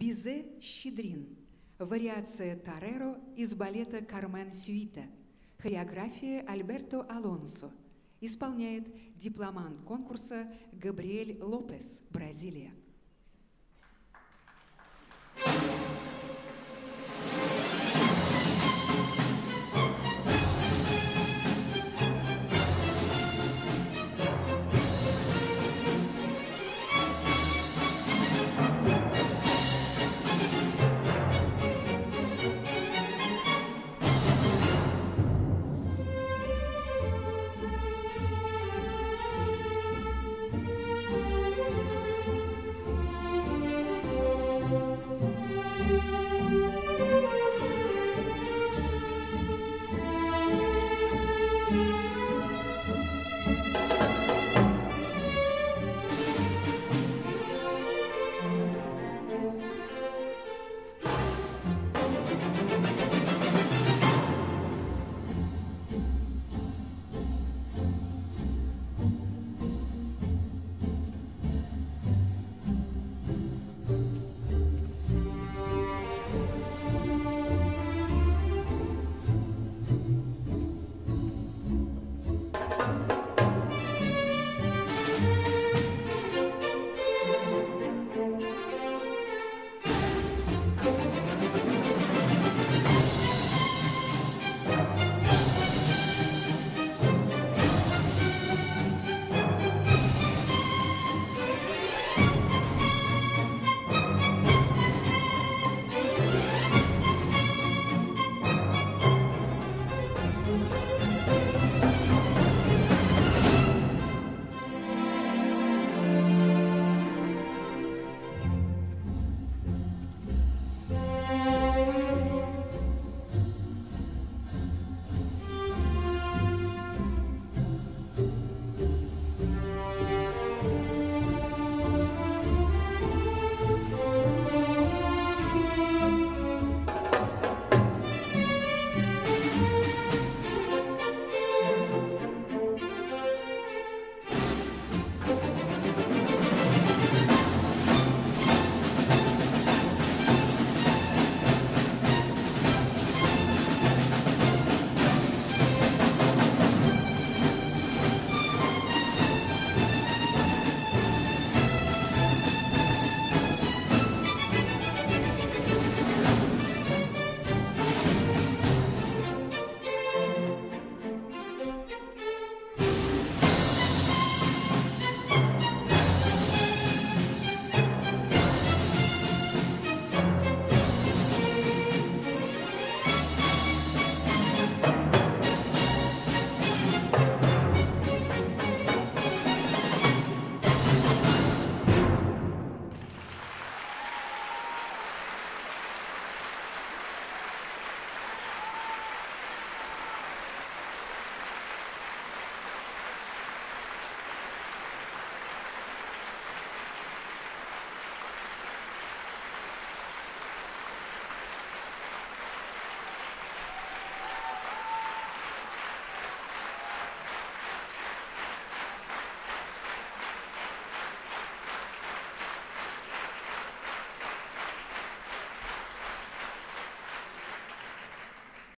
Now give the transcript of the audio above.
Бизе «Щедрин». Вариация тареро из балета «Кармен Сюита». Хореография Альберто Алонсо. Исполняет дипломант конкурса Габриэль Лопес, Бразилия.